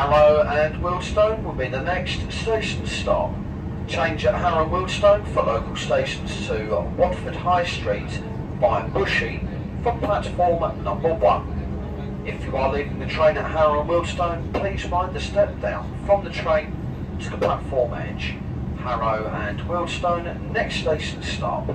and Wealdstone will be the next station stop. Change at Harrow and Wealdstone for local stations to Watford High Street by Bushey from platform number one. If you are leaving the train at Harrow and Wealdstone, please mind the step down from the train to the platform edge. Harrow and Wealdstone, next station stop.